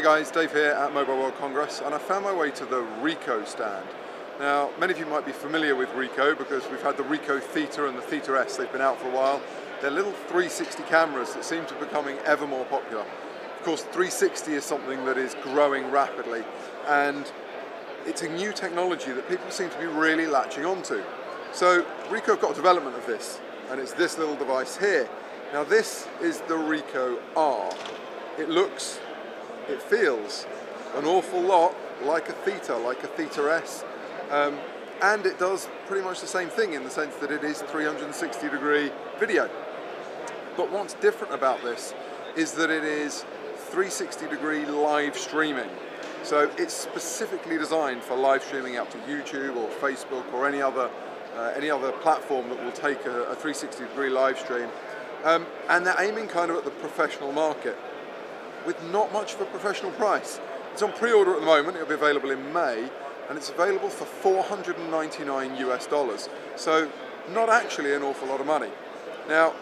guys, Dave here at Mobile World Congress and I found my way to the Ricoh stand. Now many of you might be familiar with Ricoh because we've had the Ricoh Theta and the Theta S, they've been out for a while. They're little 360 cameras that seem to be becoming ever more popular. Of course 360 is something that is growing rapidly and it's a new technology that people seem to be really latching onto. So Ricoh have got a development of this and it's this little device here. Now this is the Ricoh R. It looks it feels an awful lot like a Theta, like a Theta S. Um, and it does pretty much the same thing in the sense that it is 360 degree video. But what's different about this is that it is 360 degree live streaming. So it's specifically designed for live streaming out to YouTube or Facebook or any other uh, any other platform that will take a, a 360 degree live stream. Um, and they're aiming kind of at the professional market with not much of a professional price. It's on pre-order at the moment, it'll be available in May, and it's available for 499 US dollars. So not actually an awful lot of money. Now,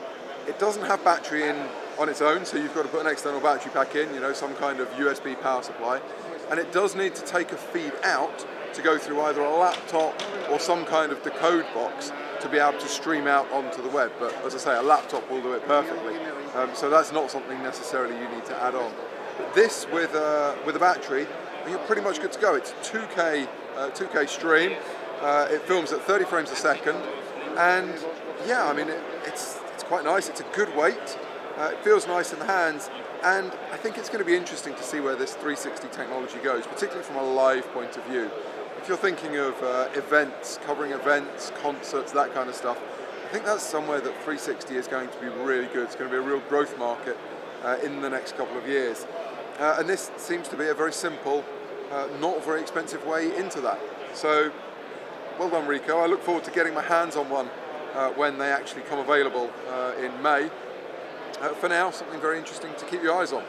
it doesn't have battery in on its own, so you've got to put an external battery pack in, you know, some kind of USB power supply. And it does need to take a feed out to go through either a laptop or some kind of decode box to be able to stream out onto the web. But as I say, a laptop will do it perfectly. Um, so that's not something necessarily you need to add on. But this with a, with a battery, you're pretty much good to go. It's 2K, uh, 2K stream. Uh, it films at 30 frames a second. And yeah, I mean, it, it's, it's quite nice. It's a good weight. Uh, it feels nice in the hands. And I think it's going to be interesting to see where this 360 technology goes, particularly from a live point of view if you're thinking of uh, events, covering events, concerts, that kind of stuff, I think that's somewhere that 360 is going to be really good. It's going to be a real growth market uh, in the next couple of years. Uh, and this seems to be a very simple, uh, not very expensive way into that. So, well done Ricoh. I look forward to getting my hands on one uh, when they actually come available uh, in May. for now, something very interesting to keep your eyes on.